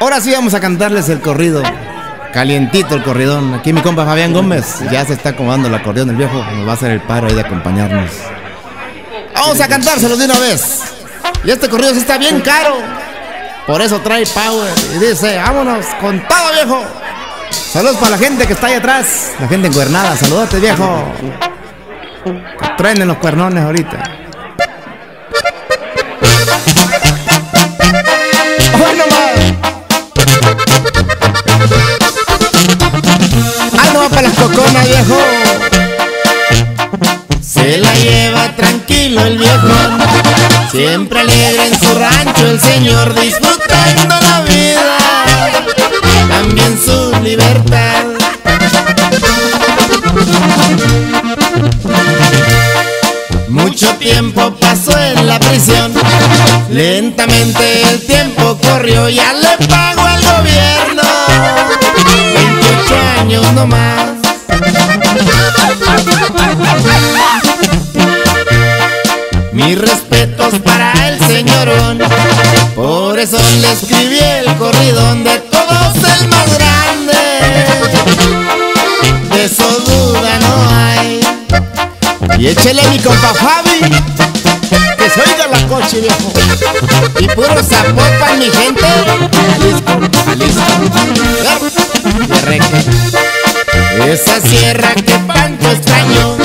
Ahora sí vamos a cantarles el corrido. Calientito el corridón. Aquí mi compa Fabián Gómez ya se está acomodando el acordeón del viejo. Nos va a hacer el paro ahí de acompañarnos. Vamos a cantárselo de una vez. Y este corrido sí está bien caro. Por eso trae power. Y dice, vámonos con todo viejo. Saludos para la gente que está ahí atrás. La gente encuernada. Saludate viejo. Traen los cuernones ahorita. Viejo! Se la lleva tranquilo el viejo, siempre alegre en su rancho el señor disfrutando la vida, también su libertad. Mucho tiempo pasó en la prisión, lentamente el tiempo corrió, ya le pago al gobierno, 28 años no para el señorón, por eso le escribí el corridón de todos el más grande. De eso duda no hay. Y échele mi compa Fabi. Que se oiga la coche, viejo. Y puro zapopan mi gente. Jalisco. Esa sierra que tanto extraño,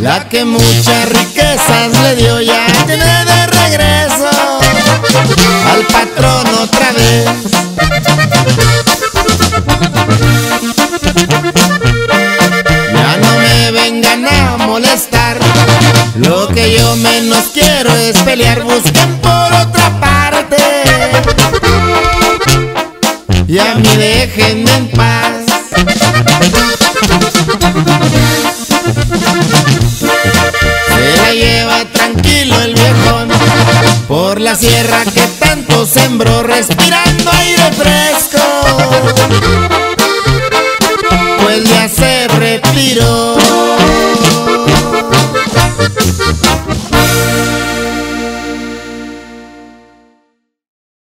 la que muchas riquezas le dio, ya tiene patrón otra vez. Ya no me vengan a molestar, lo que yo menos quiero es pelear, busquen por otra parte. Y a mí déjenme en paz. Se la lleva tranquilo el viejón por la sierra que sembró, respirando aire fresco.